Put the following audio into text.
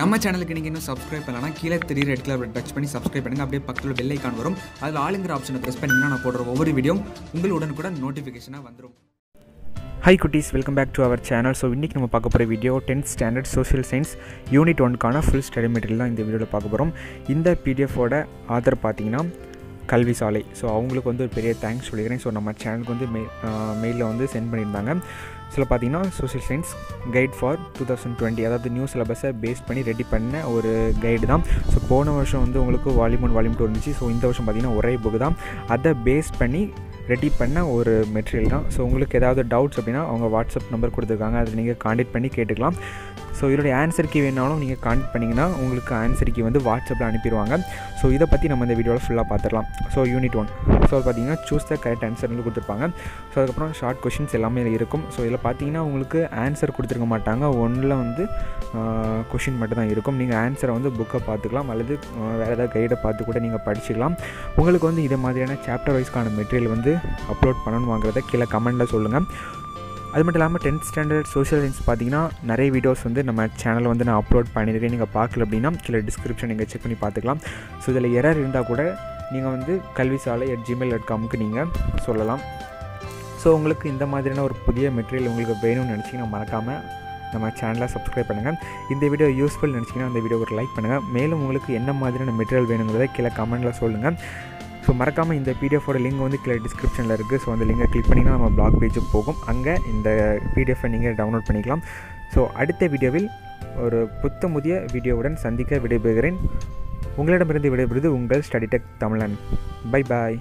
நம்ம சேனலுக்கு நீங்கள் இன்னும் சப்ஸ்கிரைப் பண்ணலாம் கீழே தெரிய ரெட் கலர் டச் பண்ணி சப்ஸ்கிரைப் பண்ணுங்கள் அப்படியே பக்கத்தில் பெல் ஐக்கான் வரும். அதில் ஆளுங்கிற ஆப்ஷனை ப்ரெஸ் பண்ணிங்கன்னா நான் போடுற ஒவ்வொரு வீடியோ உங்களுடன் கூட நோட்டிஃபிகேஷனாக வந்துடும் ஹை குட்டீஸ் welcome back to our channel so இன்றைக்கி நம்ம பார்க்க போகிற video tenth standard social science unit ஒன்க்கான full study material தான் இந்த வீடியோவில் பார்க்க போகிறோம் இந்த பிடிஎஃபோட ஆதர் பார்த்தீங்கன்னா கல்வி சாலை. ஸோ அவங்களுக்கு வந்து ஒரு பெரிய தேங்க்ஸ் சொல்லிக்கிறேன். ஸோ நம்ம சேனலுக்கு வந்து மெய் மெயிலில் வந்து சென்ட் பண்ணியிருந்தாங்க. சில பார்த்தீங்கன்னா social science guide for two thousand twenty அதாவது நியூ சிலபஸை பேஸ் பண்ணி ரெடி பண்ண ஒரு கைடு தான். ஸோ போன வருஷம் வந்து உங்களுக்கு வால்யூம் ஒன் வால்யூம் டூ இருந்துச்சு. ஸோ இந்த வருஷம் பார்த்தீங்கன்னா ஒரே புக் தான். அதை பேஸ் பண்ணி ரெடி பண்ண ஒரு மெட்டீரியல் தான். ஸோ உங்களுக்கு ஏதாவது டவுட்ஸ் அப்படின்னா அவங்க வாட்ஸ்அப் நம்பர் கொடுத்துருக்காங்க. அதை நீங்கள் காண்டாக்ட் பண்ணி கேட்டுக்கலாம். ஸோ இதோடைய ஆன்சர் கீ வேணாலும் நீங்கள் காண்டாக்ட் பண்ணிங்கன்னா உங்களுக்கு ஆன்சர் கீ வந்து வாட்ஸ்அப்பில் அனுப்பிடுவாங்க. ஸோ இதை பற்றி நம்ம இந்த வீடியோவில் ஃபுல்லாக பார்த்துடலாம். ஸோ யூனிட் ஒன் ஸோ பார்த்தீங்கன்னா சூஸ் த கரெக்ட் ஆன்சர்னு கொடுத்துருப்பாங்க. ஸோ அதுக்கப்புறம் ஷார்ட் கொஷின்ஸ் எல்லாமே இருக்கும். ஸோ இதில் பார்த்தீங்கன்னா உங்களுக்கு ஆன்சர் கொடுத்துருக்க மாட்டாங்க. ஒன்றில் வந்து கொஷின் மட்டும் தான் இருக்கும். நீங்கள் ஆன்சரை வந்து புக்கை பார்த்துக்கலாம். அல்லது வேறு ஏதாவது கைடை பார்த்து கூட நீங்கள் படிச்சுக்கலாம். உங்களுக்கு வந்து இதே மாதிரியான சாப்டர் வைஸ்க்கான மெட்டீரியல் வந்து அப்லோட் பண்ணணுமாங்கிறத கீழே கமெண்ட்டில் சொல்லுங்கள் அது மட்டும் இல்லாமல் டென்த் ஸ்டாண்டர்ட் சோஷியல் சயின்ஸ் பார்த்தீங்கன்னா நிறைய வீடியோஸ் வந்து நம்ம சேனலில் வந்து நான் அப்லோட் பண்ணியிருக்கேன். நீங்கள் பார்க்கல அப்படின்னா கீழே டிஸ்கிரிப்ஷன் நீங்கள் செக் பண்ணி பார்த்துக்கலாம். ஸோ இதில் எரர் இருந்தால் கூட நீங்கள் வந்து கல்வி சாலை அட் ஜிமெயில் டாட் காமுக்கு நீங்கள் சொல்லலாம். ஸோ உங்களுக்கு இந்த மாதிரியான ஒரு புதிய மெட்டீரியல் உங்களுக்கு வேணும்னு நினச்சிங்கன்னா மறக்காமல் நம்ம சேனலை சப்ஸ்கிரைப் பண்ணுங்கள் இந்த வீடியோ யூஸ்ஃபுல் நினச்சிங்கன்னா அந்த வீடியோ ஒரு லைக் பண்ணுங்கள் மேலும் உங்களுக்கு என்ன மாதிரியான மெட்டீரியல் வேணுங்கிறத கீழே கமெண்ட்டில் சொல்லுங்கள் ஸோ மறக்காமல் இந்த பிடிஎஃபோட லிங்க் வந்து கீழே டிஸ்கிரிப்ஷனில் இருக்குது ஸோ அந்த லிங்கை கிளிக் பண்ணிங்கன்னா நம்ம பிளாக் பேஜுக்கு போகும். அங்கே இந்த பிடிஎஃபை நீங்கள் டவுன்லோட் பண்ணிக்கலாம். ஸோ அடுத்த வீடியோவில் ஒரு புத்த முதிய வீடியோவுடன் சந்திக்க விடைபெறுகிறேன். உங்களிடமிருந்து விடைபெறுவது உங்கள் study tech Tamizhan. Bye bye